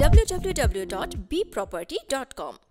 www.bproperty.com.